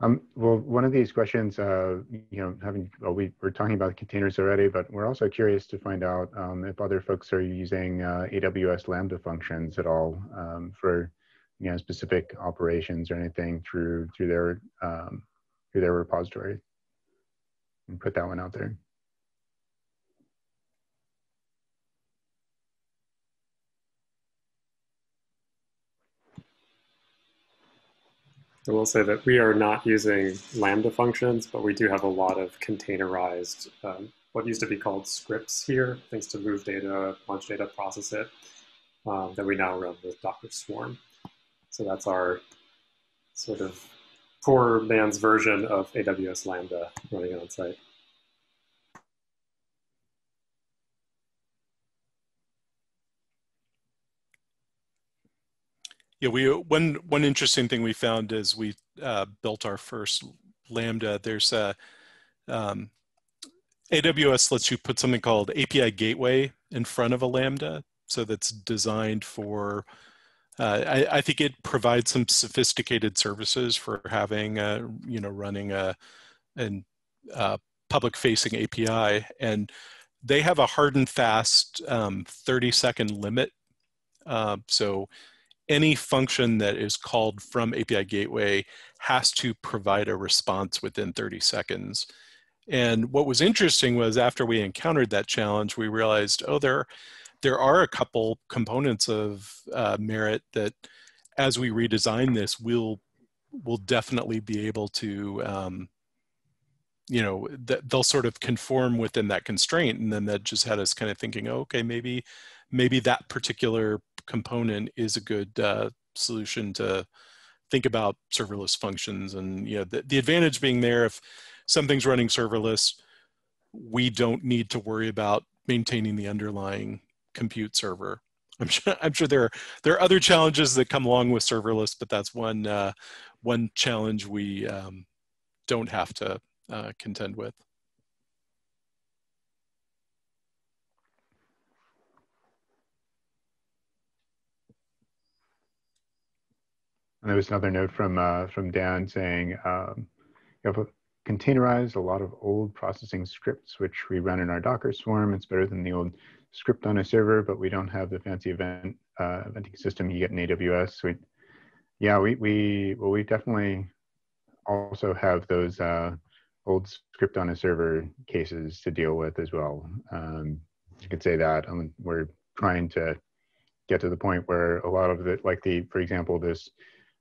Um, well, one of these questions, uh, you know, having well, we were talking about containers already, but we're also curious to find out um, if other folks are using uh, AWS Lambda functions at all um, for, you know, specific operations or anything through through their um, through their repository. And put that one out there. I will say that we are not using Lambda functions, but we do have a lot of containerized, um, what used to be called scripts here, things to move data, launch data, process it, um, that we now run with Docker Swarm. So that's our sort of poor man's version of AWS Lambda running on site. Yeah, we one one interesting thing we found is we uh, built our first Lambda. There's a um, AWS lets you put something called API Gateway in front of a Lambda, so that's designed for. Uh, I, I, think it provides some sophisticated services for having, a, you know, running a, an uh, public-facing API, and they have a hard and fast um, 30-second limit. Uh, so any function that is called from API Gateway has to provide a response within 30 seconds. And what was interesting was after we encountered that challenge, we realized, oh, there, there are a couple components of uh, Merritt that as we redesign this, we'll, we'll definitely be able to, um, you know, th they'll sort of conform within that constraint. And then that just had us kind of thinking, oh, okay, maybe, maybe that particular component is a good uh, solution to think about serverless functions. And you know, the, the advantage being there, if something's running serverless, we don't need to worry about maintaining the underlying compute server. I'm sure, I'm sure there are there are other challenges that come along with serverless, but that's one uh, one challenge we um, don't have to uh, contend with. And there was another note from uh, from Dan saying um, you have containerized a lot of old processing scripts which we run in our Docker swarm. It's better than the old script on a server, but we don't have the fancy event uh, eventing system you get in AWS. We, yeah, we we well we definitely also have those uh, old script on a server cases to deal with as well. Um, you could say that um, we're trying to get to the point where a lot of the like the for example this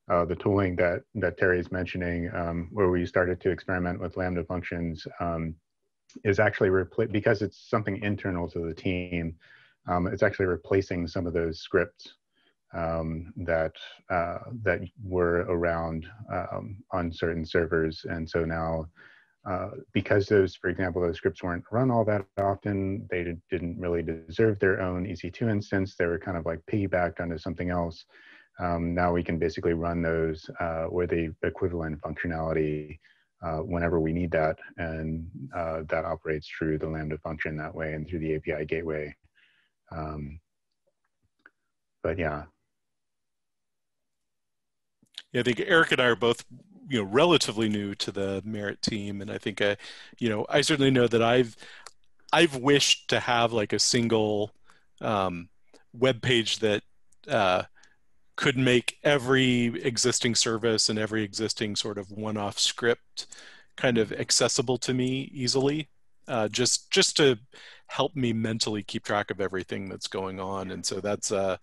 uh, the tooling that that Terry is mentioning, um, where we started to experiment with Lambda functions, um, is actually repl- because it's something internal to the team. Um, it's actually replacing some of those scripts um, that uh, that were around um, on certain servers, and so now. Uh, because those, for example, those scripts weren't run all that often, they did, didn't really deserve their own EC2 instance. They were kind of like piggybacked onto something else. Um, now we can basically run those uh, with the equivalent functionality uh, whenever we need that. And uh, that operates through the Lambda function that way and through the API gateway. Um, but yeah. Yeah, I think Eric and I are both, you know, relatively new to the Merritt team, and I think, I, you know, I certainly know that I've, I've wished to have like a single um, web page that uh, could make every existing service and every existing sort of one-off script kind of accessible to me easily uh, just just to help me mentally keep track of everything that's going on and so that's a,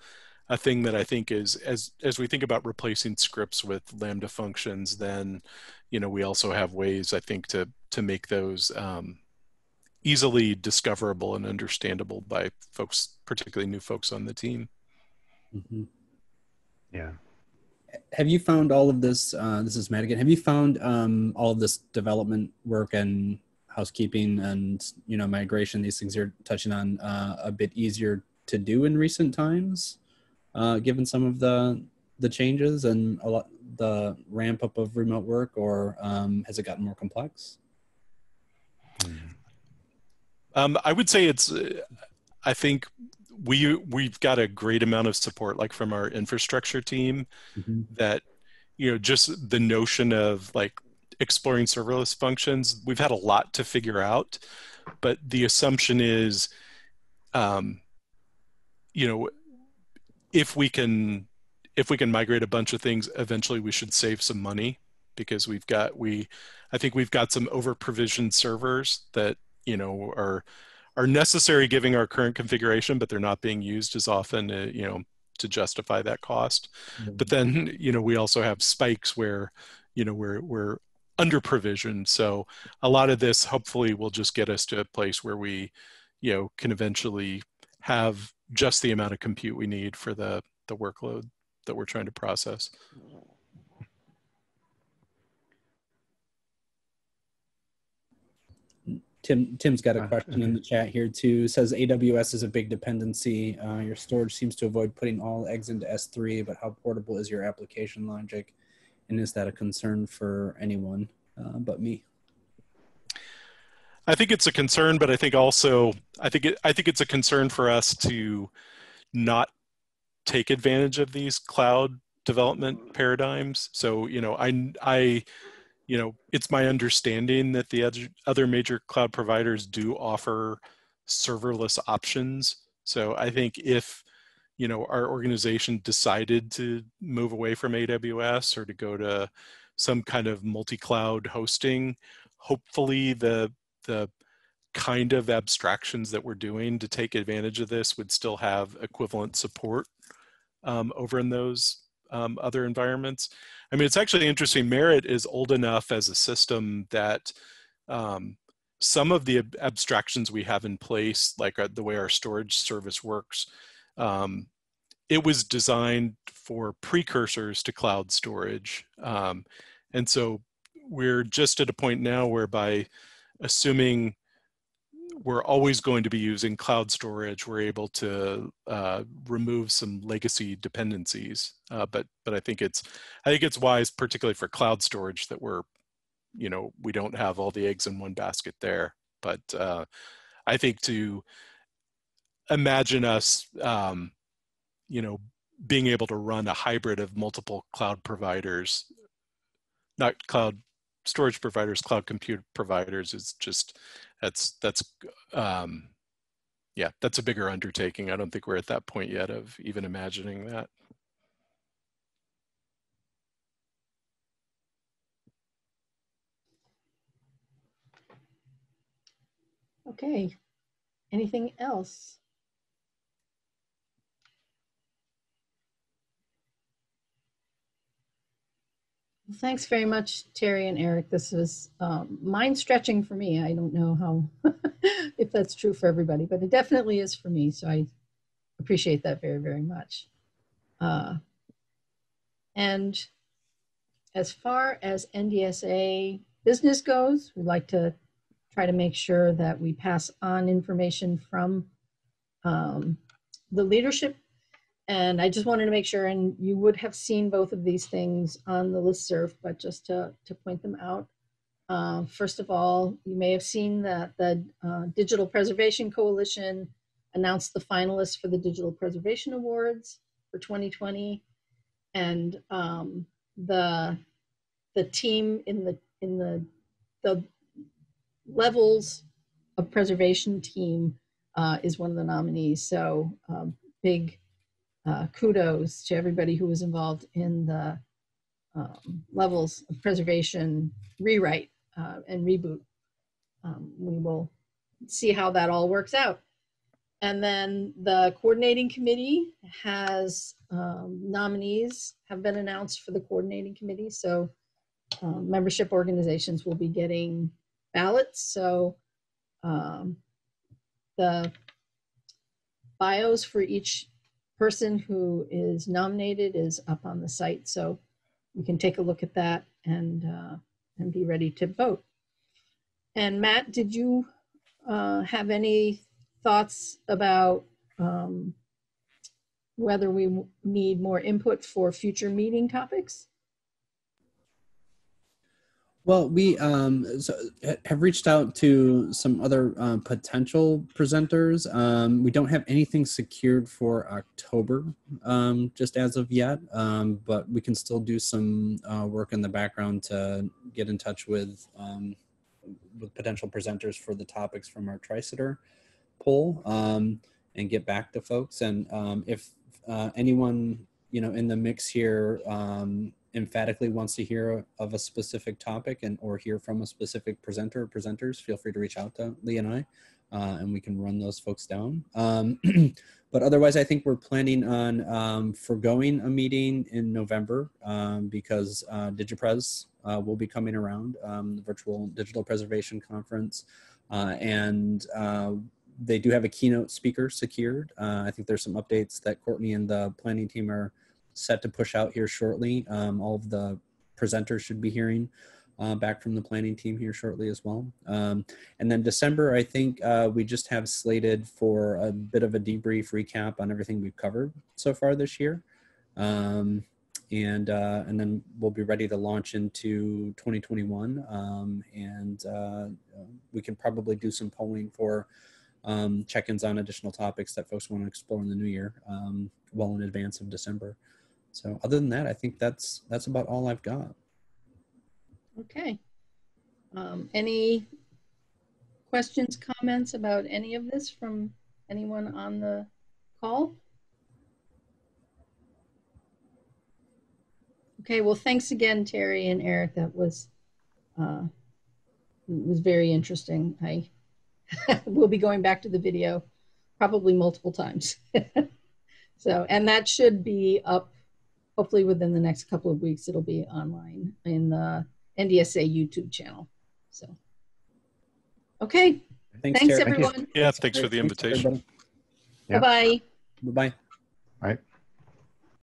a thing that i think is as as we think about replacing scripts with lambda functions then you know we also have ways i think to to make those um, easily discoverable and understandable by folks particularly new folks on the team mm-hmm. Yeah. Have you found all of this? Uh, this is Matt again. Have you found um, all of this development work and housekeeping and you know migration? These things you're touching on uh, a bit easier to do in recent times, uh, given some of the the changes and a lot the ramp up of remote work, or um, has it gotten more complex? Um, I would say it's. I think we we've got a great amount of support like from our infrastructure team mm-hmm. that you know just the notion of like exploring serverless functions we've had a lot to figure out but the assumption is um, you know if we can if we can migrate a bunch of things eventually we should save some money because we've got we i think we've got some over provisioned servers that you know are are necessary given our current configuration, but they're not being used as often, uh, you know, to justify that cost. Mm-hmm. But then, you know, we also have spikes where, you know, we're we're under provisioned. So a lot of this hopefully will just get us to a place where we, you know, can eventually have just the amount of compute we need for the the workload that we're trying to process. Tim Tim's got a question in the chat here too. Says AWS is a big dependency. Uh, your storage seems to avoid putting all eggs into S3, but how portable is your application logic, and is that a concern for anyone uh, but me? I think it's a concern, but I think also I think it, I think it's a concern for us to not take advantage of these cloud development paradigms. So you know, I I you know, it's my understanding that the other major cloud providers do offer serverless options. So I think if, you know, our organization decided to move away from AWS or to go to some kind of multi-cloud hosting, hopefully the the kind of abstractions that we're doing to take advantage of this would still have equivalent support um, over in those um, other environments. I mean, it's actually interesting. Merritt is old enough as a system that um, some of the ab abstractions we have in place, like uh, the way our storage service works, um, it was designed for precursors to cloud storage. Um, and so we're just at a point now whereby assuming we're always going to be using cloud storage. We're able to uh, remove some legacy dependencies, uh, but but I think it's I think it's wise, particularly for cloud storage, that we're you know we don't have all the eggs in one basket there. But uh, I think to imagine us, um, you know, being able to run a hybrid of multiple cloud providers, not cloud storage providers, cloud compute providers is just, that's, that's, um, yeah, that's a bigger undertaking. I don't think we're at that point yet of even imagining that. Okay. Anything else? Thanks very much, Terry and Eric. This was um, mind stretching for me. I don't know how, if that's true for everybody, but it definitely is for me. So I appreciate that very, very much. Uh, and as far as NDSA business goes, we'd like to try to make sure that we pass on information from um, the leadership. And I just wanted to make sure, and you would have seen both of these things on the list serve, but just to, to point them out. Uh, first of all, you may have seen that the uh, Digital Preservation Coalition announced the finalists for the Digital Preservation Awards for 2020. And um, the, the team in the, in the, the levels of preservation team uh, is one of the nominees. So um, big uh, kudos to everybody who was involved in the um, levels of preservation rewrite uh, and reboot. Um, we will see how that all works out. And then the coordinating committee has um, nominees have been announced for the coordinating committee. So um, membership organizations will be getting ballots. So um, the bios for each person who is nominated is up on the site. So you can take a look at that and, uh, and be ready to vote. And Matt, did you uh, have any thoughts about um, whether we need more input for future meeting topics? Well, we um, so have reached out to some other uh, potential presenters. Um, we don't have anything secured for October um, just as of yet, um, but we can still do some uh, work in the background to get in touch with um, with potential presenters for the topics from our Tricider poll and get back to folks. And if uh, anyone you know in the mix here emphatically wants to hear of a specific topic and or hear from a specific presenter or presenters, feel free to reach out to Lee and I, uh, and we can run those folks down. Um, but otherwise, I think we're planning on um, foregoing a meeting in November um, because uh, DigiPres uh, will be coming around, um, the virtual digital preservation conference, uh, and uh, they do have a keynote speaker secured. Uh, I think there's some updates that Courtney and the planning team are set to push out here shortly. Um, all of the presenters should be hearing uh, back from the planning team here shortly as well. Um, and then December, I think uh, we just have slated for a bit of a debrief recap on everything we've covered so far this year. Um, and uh, and then we'll be ready to launch into 2021. Um, and uh, we can probably do some polling for um, check-ins on additional topics that folks want to explore in the new year, um, well in advance of December. So other than that, I think that's that's about all I've got. Okay. Um, any questions, comments about any of this from anyone on the call? Okay, well, thanks again, Terry and Eric. That was uh, was very interesting. I will be going back to the video probably multiple times. so, and that should be up hopefully within the next couple of weeks, it'll be online in the NDSA YouTube channel. So, okay. Thanks, thanks everyone. Yeah, thanks for the invitation. Bye-bye. Bye-bye. All right.